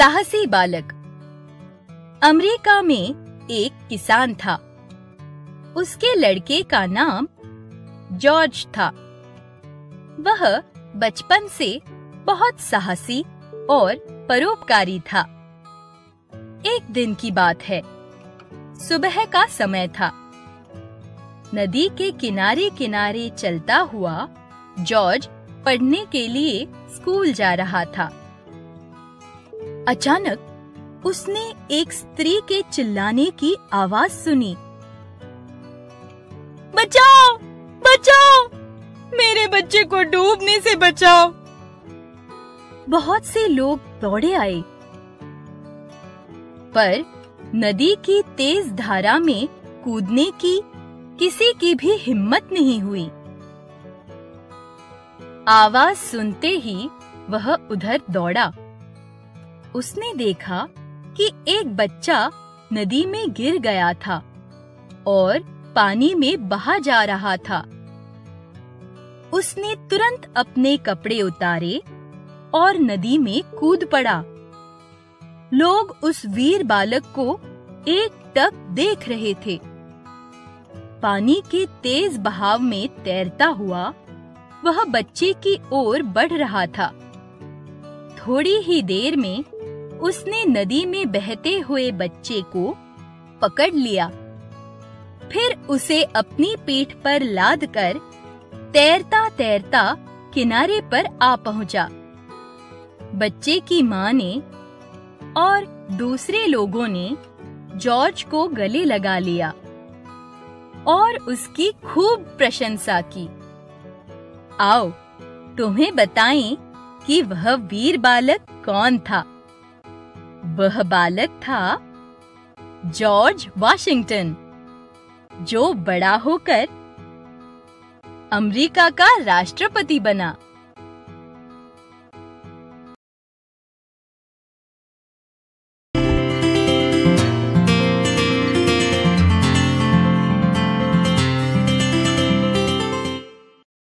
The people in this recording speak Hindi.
साहसी बालक। अमेरिका में एक किसान था। उसके लड़के का नाम जॉर्ज था। वह बचपन से बहुत साहसी और परोपकारी था। एक दिन की बात है। सुबह का समय था। नदी के किनारे किनारे चलता हुआ जॉर्ज पढ़ने के लिए स्कूल जा रहा था। अचानक उसने एक स्त्री के चिल्लाने की आवाज़ सुनी। बचाओ बचाओ, मेरे बच्चे को डूबने से बचाओ। बहुत से लोग दौड़े आए। पर नदी की तेज धारा में कूदने की किसी की भी हिम्मत नहीं हुई। आवाज़ सुनते ही वह उधर दौड़ा। उसने देखा कि एक बच्चा नदी में गिर गया था और पानी में बहा जा रहा था। उसने तुरंत अपने कपड़े उतारे और नदी में कूद पड़ा। लोग उस वीर बालक को एक टक देख रहे थे। पानी के तेज बहाव में तैरता हुआ वह बच्चे की ओर बढ़ रहा था। थोड़ी ही देर में उसने नदी में बहते हुए बच्चे को पकड़ लिया। फिर उसे अपनी पीठ पर लाद कर तैरता तैरता किनारे पर आ पहुँचा। बच्चे की माँ ने और दूसरे लोगों ने जॉर्ज को गले लगा लिया और उसकी खूब प्रशंसा की। आओ, तुम्हें बताएँ कि वह वीर बालक कौन था? वह बालक था जॉर्ज वाशिंगटन जो बड़ा होकर अमेरिका का राष्ट्रपति बना।